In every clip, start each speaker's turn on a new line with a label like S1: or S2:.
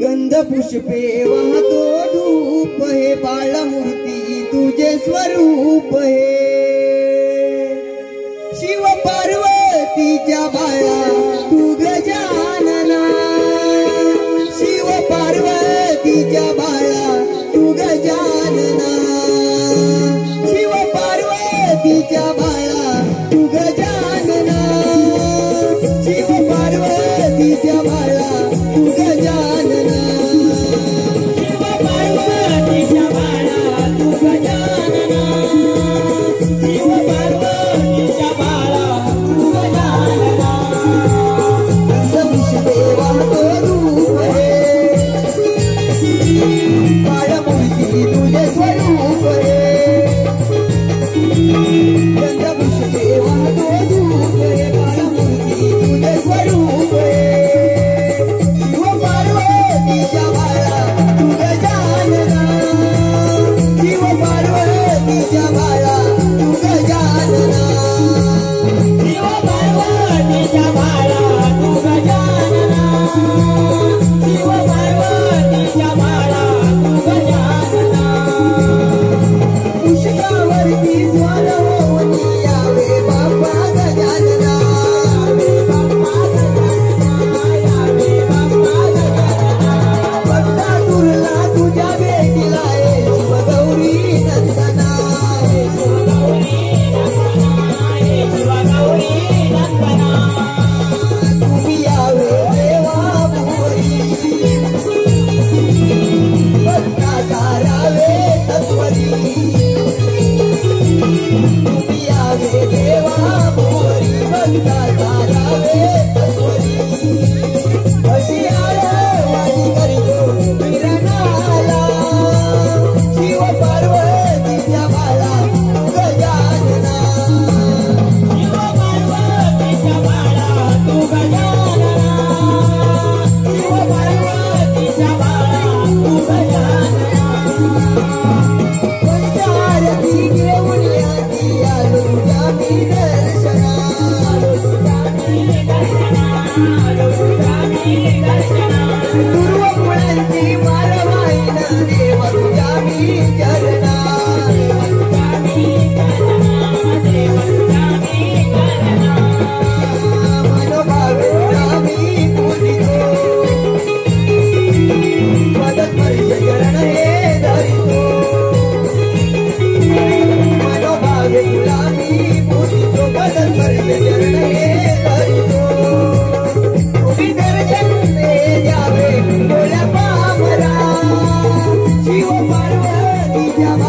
S1: गंध पुष्पे वाहतो धूप हे बाळमूर्ती तुझे स्वरूप है। शिव पार्वतीच्या बाळा तू गजानना। शिव पार्वतीच्या बाळा तू गजानना। शिव पार्वतीच्या बाळा तू गजानना Thank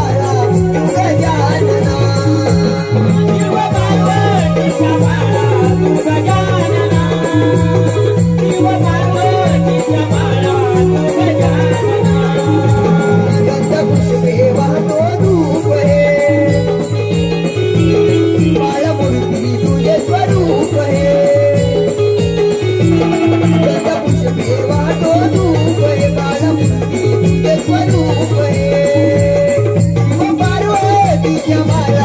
S1: you. my